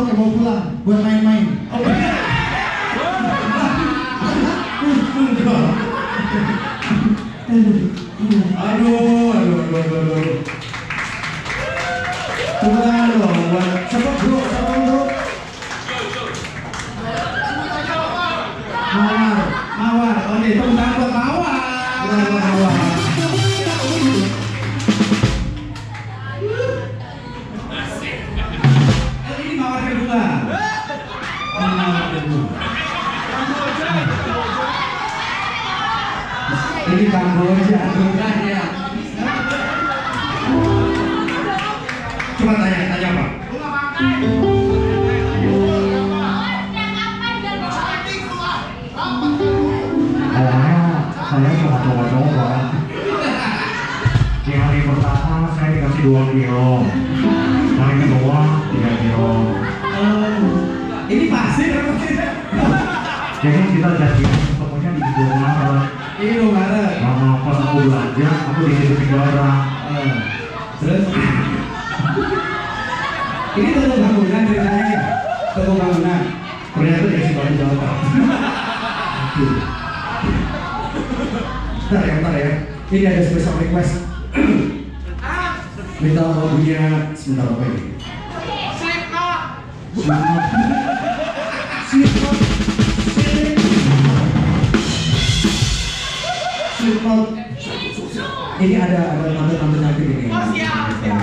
pakai mau pulang buat main-main. Oke. Enggak. Aduh, aduh, aduh, aduh, aduh. Tepuk tangan dong buat siapa bro, siapa bro? Mawar, Mawar, oke, tepuk tangan buat Mawar. Mawar. Ya? Coba tanya, tanya apa? Saya cuma coba-coba. Di hari pertama saya dikasih 2 kilo. Hari kedua 3 kilo. Ini pasir? Jadi kita jadi aku belanja, aku dititipin orang. Eh, Terus? Ini tentang bangunan ceritanya ya? Tentang bangunan. Ternyata dikasih balik Jawa. Aduh. Bentar ya, bentar ya. Ini ada special request. Minta lagunya sebentar apa ini? Slipknot. Slipknot. Slipknot. Ini ada ada tante-tante cantik ini. Oh siap, siap.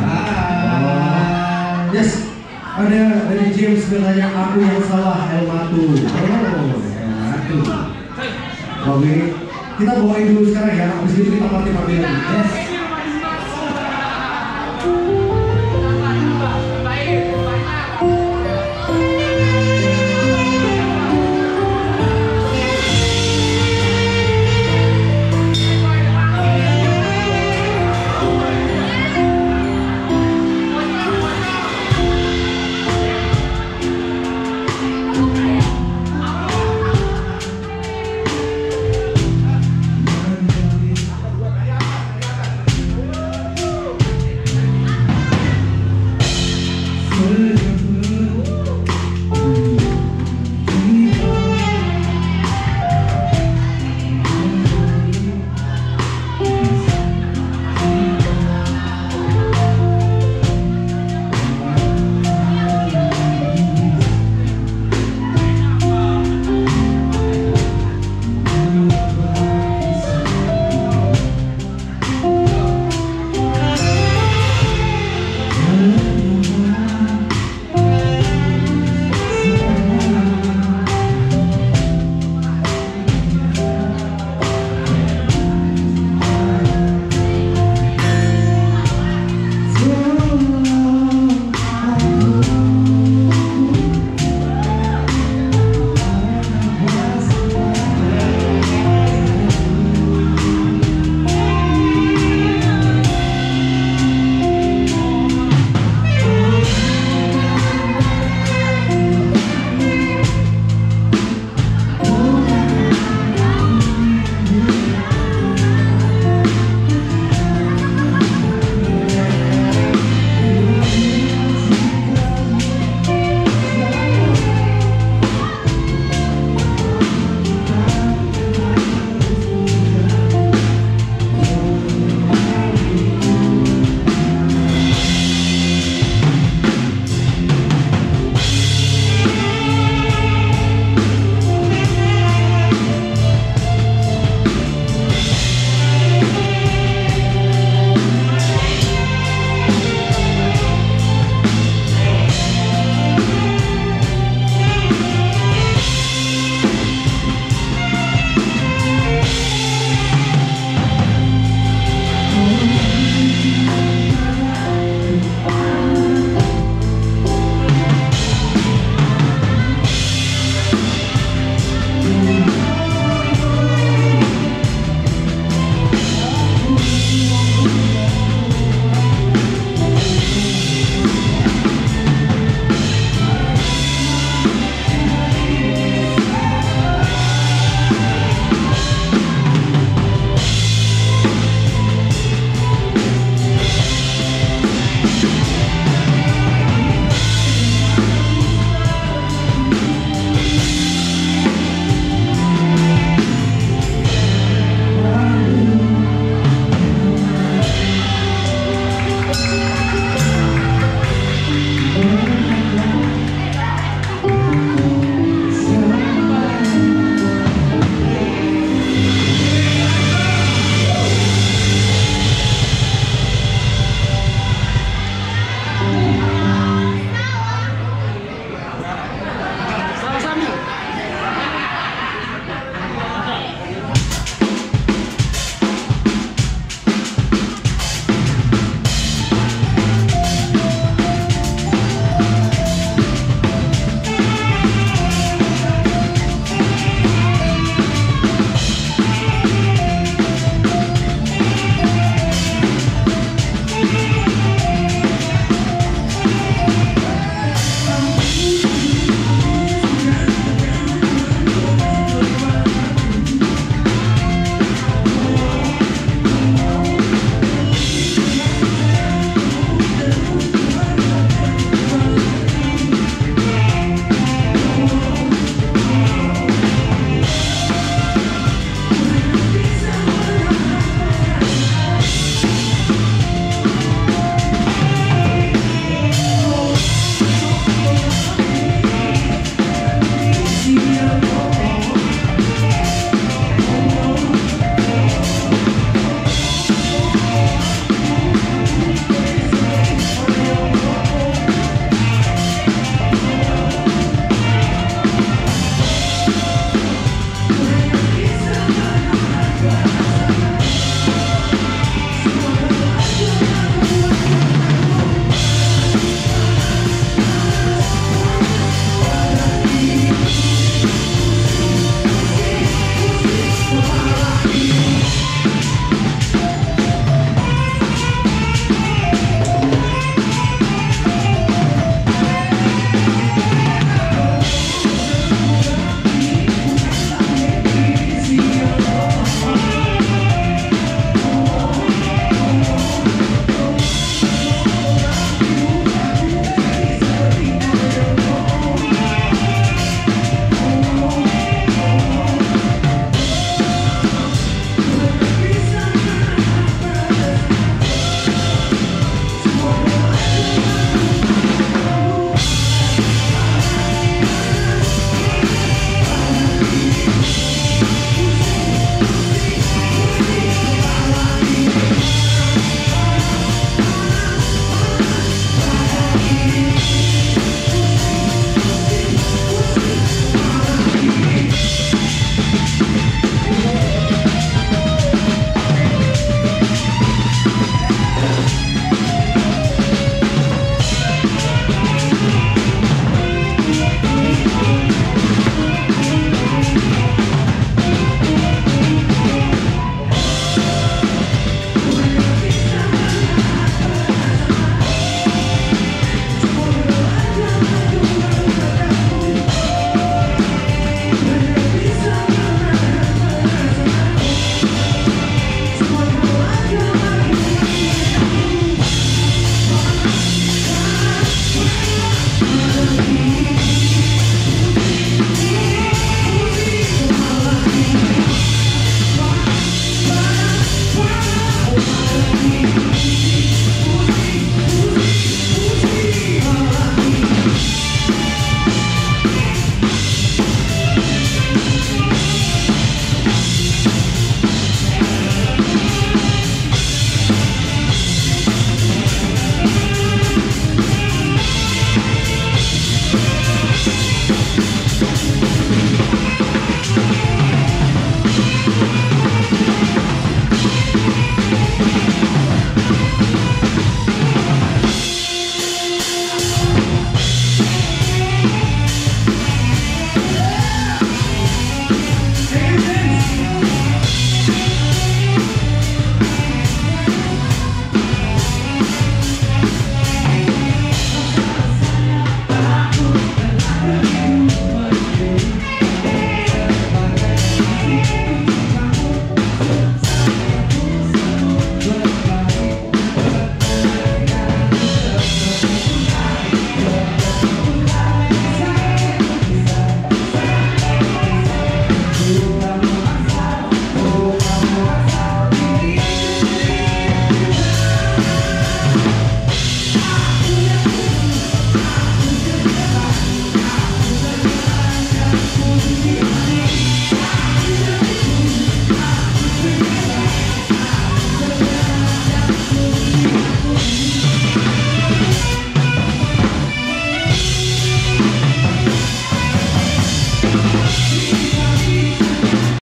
Yes. Ada dari James bertanya aku yang salah Elmatu. Oh, Elmatu. Oke, kita bawain dulu sekarang ya. Habis itu kita party-party lagi. Yes.